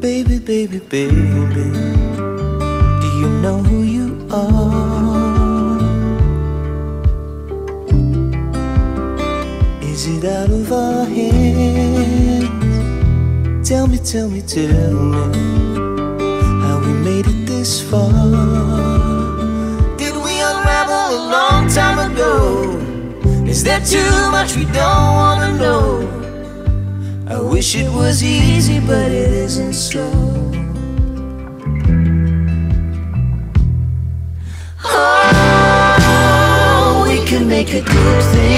Baby, baby, baby. Do you know who you are? Is it out of our hands? Tell me, tell me, tell me how we made it this far. Did we unravel a long time ago? Is there too much we don't wanna know? I wish it was easy, but it isn't so. Oh, we can make a good thing.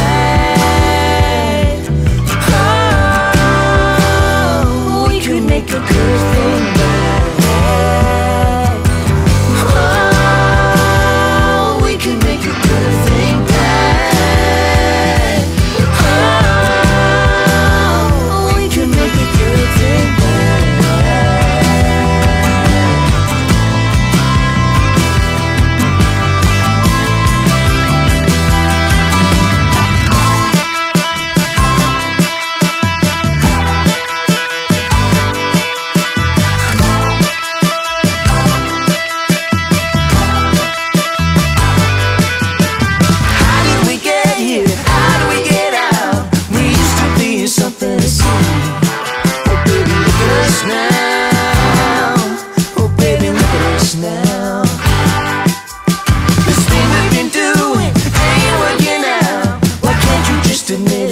didn't